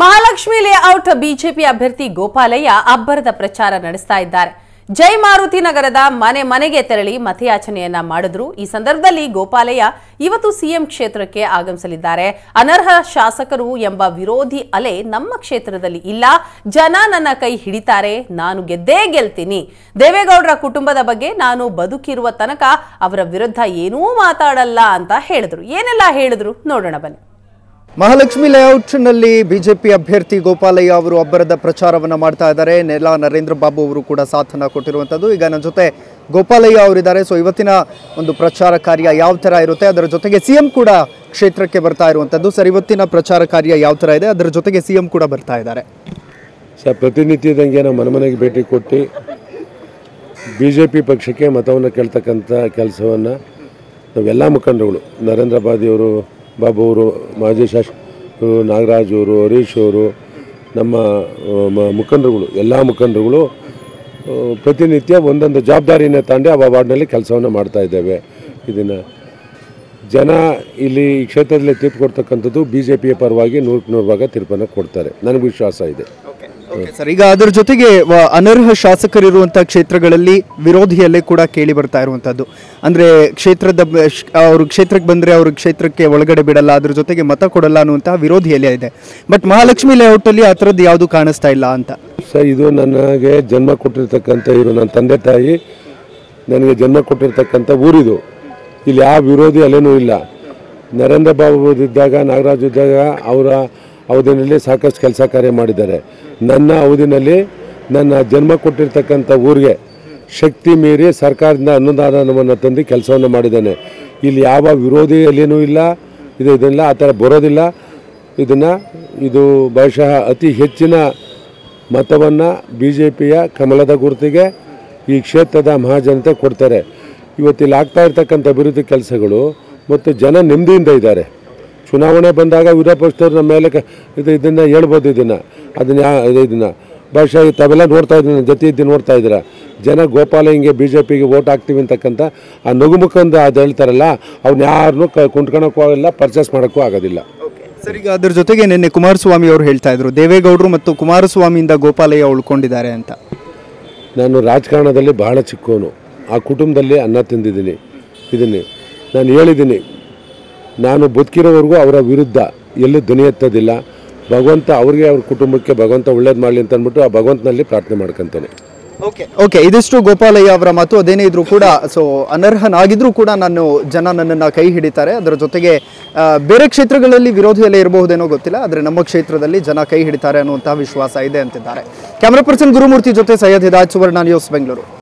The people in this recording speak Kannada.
ಮಹಾಲಕ್ಷ್ಮಿ ಲೇಔಟ್ ಬಿಜೆಪಿ ಅಭ್ಯರ್ಥಿ ಗೋಪಾಲಯ್ಯ ಅಬ್ಬರದ ಪ್ರಚಾರ ನಡೆಸ್ತಾ ಇದ್ದಾರೆ. ಜೈ ಮಾರುತಿ ನಗರದ ಮನೆ ಮನೆಗೆ ತೆರಳಿ ಮತಯಾಚನೆಯನ್ನ ಮಾಡಿದ್ರು. ಈ ಸಂದರ್ಭದಲ್ಲಿ ಗೋಪಾಲಯ್ಯ ಇವತ್ತು ಸಿಎಂ ಕ್ಷೇತ್ರಕ್ಕೆ ಆಗಮಿಸಲಿದ್ದಾರೆ. ಅನರ್ಹ ಶಾಸಕರು ಎಂಬ ವಿರೋಧಿ ಅಲೆ ನಮ್ಮ ಕ್ಷೇತ್ರದಲ್ಲಿ ಇಲ್ಲ. ಜನ ನನ್ನ ಕೈ ಹಿಡಿತಾರೆ. ನಾನು ಗೆದ್ದೇ ಗೆಲ್ತೀನಿ. ದೇವೇಗೌಡರ ಕುಟುಂಬದ ಬಗ್ಗೆ ನಾನು ಬದುಕಿರುವ ತನಕ ಅವರ ವಿರುದ್ಧ ಏನೂ ಮಾತಾಡಲ್ಲ ಅಂತ ಹೇಳಿದ್ರು. ಏನೆಲ್ಲ ಹೇಳಿದ್ರು? ನೋಡೋಣ ಬನ್ನಿ. ಮಹಾಲಕ್ಷ್ಮಿ ಲೇಔಟ್ನಲ್ಲಿ ಬಿಜೆಪಿ ಅಭ್ಯರ್ಥಿ ಗೋಪಾಲಯ್ಯ ಅವರು ಅಬ್ಬರದ ಪ್ರಚಾರವನ್ನು ಮಾಡ್ತಾ ಇದ್ದಾರೆ. ನೆಲ ನರೇಂದ್ರ ಬಾಬು ಅವರು ಕೂಡ ಸಾಥನ ಕೊಟ್ಟಿರುವಂಥದ್ದು. ಈಗ ನನ್ನ ಜೊತೆ ಗೋಪಾಲಯ್ಯ ಅವರಿದ್ದಾರೆ ಸೊ ಇವತ್ತಿನ ಒಂದು ಪ್ರಚಾರ ಕಾರ್ಯ ಯಾವ ಥರ ಇರುತ್ತೆ? ಅದರ ಜೊತೆಗೆ ಸಿ ಕೂಡ ಕ್ಷೇತ್ರಕ್ಕೆ ಬರ್ತಾ ಇರುವಂಥದ್ದು. ಸರ್ ಇವತ್ತಿನ ಪ್ರಚಾರ ಕಾರ್ಯ ಯಾವ ಥರ ಇದೆ? ಅದರ ಜೊತೆಗೆ ಸಿ ಕೂಡ ಬರ್ತಾ ಇದ್ದಾರೆ. ಸರ್ ಪ್ರತಿನಿತ್ಯದಂಗೆ ನಾವು ಮನೆ ಮನೆಗೆ ಭೇಟಿ ಕೊಟ್ಟು ಬಿ ಜೆ ಪಿ ಪಕ್ಷಕ್ಕೆ ಮತವನ್ನು ಕೇಳ್ತಕ್ಕಂಥ ಕೆಲಸವನ್ನು ನಾವೆಲ್ಲ ಮುಖಂಡಗಳು ನರೇಂದ್ರ ಬಾದಿಯವರು ಬಾಬು ಅವರು ಮಾಜಿ ಶಾಸಕರು ನಾಗರಾಜ್ ಅವರು ಹರೀಶ್ ಅವರು ನಮ್ಮ ಮುಖಂಡರುಗಳು, ಎಲ್ಲ ಮುಖಂಡರುಗಳು ಪ್ರತಿನಿತ್ಯ ಒಂದೊಂದು ಜವಾಬ್ದಾರಿನ ತಾಂಡಿ ಆ ವಾರ್ಡ್ನಲ್ಲಿ ಕೆಲಸವನ್ನು ಮಾಡ್ತಾ ಇದ್ದೇವೆ. ಇದನ್ನು ಜನ ಇಲ್ಲಿ ಈ ಕ್ಷೇತ್ರದಲ್ಲಿ ತೀರ್ಪು ಕೊಡ್ತಕ್ಕಂಥದ್ದು ಬಿ ಜೆ ಪಿಯ ಪರವಾಗಿ ನೂರಕ್ಕೆ ನೂರು ಭಾಗ ತೀರ್ಪನ್ನು ಕೊಡ್ತಾರೆ. ನನಗೆ ವಿಶ್ವಾಸ ಇದೆ. ಸರ್ ಈಗ ಅದರ ಜೊತೆಗೆ ಅನರ್ಹ ಶಾಸಕರಿರುವಂಥ ಕ್ಷೇತ್ರಗಳಲ್ಲಿ ವಿರೋಧಿಯಲ್ಲೇ ಕೂಡ ಕೇಳಿ ಬರ್ತಾ ಇರುವಂತಹದ್ದು. ಅಂದ್ರೆ ಕ್ಷೇತ್ರದ ಅವರು ಕ್ಷೇತ್ರಕ್ಕೆ ಬಂದ್ರೆ ಅವ್ರ ಕ್ಷೇತ್ರಕ್ಕೆ ಒಳಗಡೆ ಬಿಡಲ್ಲ ಅದ್ರ ಜೊತೆಗೆ ಮತ ಕೊಡಲ್ಲ ಅನ್ನುವಂತಹ ವಿರೋಧಿಯಲ್ಲೇ ಇದೆ. ಬಟ್ ಮಹಾಲಕ್ಷ್ಮಿ ಲೇಔಟಲ್ಲಿ ಆ ಥರದ್ದು ಯಾವುದು ಕಾಣಿಸ್ತಾ ಇಲ್ಲ ಅಂತ. ಸರ್ ಇದು ನನಗೆ ಜನ್ಮ ಕೊಟ್ಟಿರ್ತಕ್ಕಂಥ ಇವರು ನನ್ನ ತಂದೆ ತಾಯಿ ನನಗೆ ಜನ್ಮ ಕೊಟ್ಟಿರ್ತಕ್ಕಂಥ ಊರಿದು. ಇಲ್ಲಿ ಯಾವ ವಿರೋಧಿ ಅಲ್ಲೇನೂ ಇಲ್ಲ. ನರೇಂದ್ರ ಬಾಬು ಇದ್ದಾಗ ನಾಗರಾಜ್ ಇದ್ದಾಗ ಅವರ ಅವಧಿನಲ್ಲಿ ಸಾಕಷ್ಟು ಕೆಲಸ ಕಾರ್ಯ ಮಾಡಿದ್ದಾರೆ. ನನ್ನ ಅವಧಿನಲ್ಲಿ ನನ್ನ ಜನ್ಮ ಕೊಟ್ಟಿರ್ತಕ್ಕಂಥ ಊರಿಗೆ ಶಕ್ತಿ ಮೀರಿ ಸರ್ಕಾರದಿಂದ ಅನುದಾನವನ್ನು ತಂದು ಕೆಲಸವನ್ನು ಮಾಡಿದ್ದಾನೆ. ಇಲ್ಲಿ ಯಾವ ವಿರೋಧಿ ಅಲ್ಲೇನೂ ಇಲ್ಲ. ಇದು ಇದನ್ನೆಲ್ಲ ಆ ಥರ ಬರೋದಿಲ್ಲ. ಇದನ್ನು ಇದು ಬಹುಶಃ ಅತಿ ಹೆಚ್ಚಿನ ಮತವನ್ನು ಬಿ ಜೆ ಪಿಯ ಕಮಲದ ಗುರುತಿಗೆ ಈ ಕ್ಷೇತ್ರದ ಮಹಾಜನತೆ ಕೊಡ್ತಾರೆ. ಇವತ್ತಿಲ್ಲಿ ಆಗ್ತಾ ಇರ್ತಕ್ಕಂಥ ಅಭಿವೃದ್ಧಿ ಕೆಲಸಗಳು ಮತ್ತು ಜನ ನೆಮ್ಮದಿಯಿಂದ ಇದ್ದಾರೆ. ಚುನಾವಣೆ ಬಂದಾಗ ವಿರೋಧ ಪಕ್ಷದವ್ರು ನಮ್ಮ ಮೇಲೆ ಕ- ಇದು ಇದನ್ನು ಹೇಳ್ಬೋದು ಇದನ್ನು. ಅದನ್ನ ಇದನ್ನು. ಬಹುಶಃ ತಾವೆಲ್ಲ ನೋಡ್ತಾ ಇದ್ದೀನಿ ಜೊತೆ ಇದ್ದು ನೋಡ್ತಾ ಇದ್ದೀರಾ. ಜನ ಗೋಪಾಲ ಹಿಂಗೆ ಬಿ ಜೆ ಪಿಗೆ ವೋಟ್ ಹಾಕ್ತೀವಿ ಅಂತಕ್ಕಂಥ ಆ ನಗುಮುಖಂದು ಅದು ಹೇಳ್ತಾರಲ್ಲ ಅವ್ನ ಯಾರನ್ನೂ ಕ ಕುಂಟ್ಕೊಳಕ್ಕೂ ಆಗಲ್ಲ ಪರ್ಚೇಸ್ ಮಾಡೋಕ್ಕೂ ಆಗೋದಿಲ್ಲ. ಸರ್ ಈಗ ಅದ್ರ ಜೊತೆಗೆ ನಿನ್ನೆ ಕುಮಾರಸ್ವಾಮಿ ಅವರು ಹೇಳ್ತಾ ಇದ್ರು ದೇವೇಗೌಡರು ಮತ್ತು ಕುಮಾರಸ್ವಾಮಿಯಿಂದ ಗೋಪಾಲಯ್ಯ ಉಳ್ಕೊಂಡಿದ್ದಾರೆ ಅಂತ. ನಾನು ರಾಜಕಾರಣದಲ್ಲಿ ಬಹಳ ಚಿಕ್ಕವನು. ಆ ಕುಟುಂಬದಲ್ಲಿ ಅನ್ನ ತಿಂದಿದ್ದೀನಿ. ಇದನ್ನೇ. ನಾನು ಹೇಳಿದ್ದೀನಿ ನಾನು ಬದುಕಿರೋವರೆಗೂ ಅವರ ವಿರುದ್ಧ ಎಲ್ಲೂ ಧ್ವನಿ ಎತ್ತೋದಿಲ್ಲ. ಭಗವಂತ ಅವ್ರಿಗೆ ಅವ್ರ ಕುಟುಂಬಕ್ಕೆ ಭಗವಂತ ಒಳ್ಳೇದು ಮಾಡಲಿ ಅಂತ ಅಂದ್ಬಿಟ್ಟು ಆ ಭಗವಂತನಲ್ಲಿ ಪ್ರಾರ್ಥನೆ ಮಾಡ್ಕೊತಾನೆ. ಓಕೆ ಓಕೆ, ಇದಿಷ್ಟು ಗೋಪಾಲಯ್ಯ ಅವರ ಮಾತು, ಅದೇನೇ ಇದ್ರೂ ಕೂಡ, ಸೊ, ಅನರ್ಹನಾಗಿದ್ರೂ ಕೂಡ ನಾನು ಜನ ನನ್ನನ್ನು ಕೈ ಹಿಡಿತಾರೆ. ಅದರ ಜೊತೆಗೆ ಬೇರೆ ಕ್ಷೇತ್ರಗಳಲ್ಲಿ ವಿರೋಧಿಯಲ್ಲಿ ಇರಬಹುದೇನೋ ಗೊತ್ತಿಲ್ಲ, ಆದರೆ ನಮ್ಮ ಕ್ಷೇತ್ರದಲ್ಲಿ ಜನ ಕೈ ಹಿಡಿತಾರೆ ಅನ್ನುವಂತಹ ವಿಶ್ವಾಸ ಇದೆ ಅಂತಿದ್ದಾರೆ. ಕ್ಯಾಮ್ರಾ ಪರ್ಸನ್ ಗುರುಮೂರ್ತಿ ಜೊತೆ ಸೈಯದ್ ಹಿದಾಜ್ ಸುವರ್ಣ ನ್ಯೂಸ್ ಬೆಂಗಳೂರು.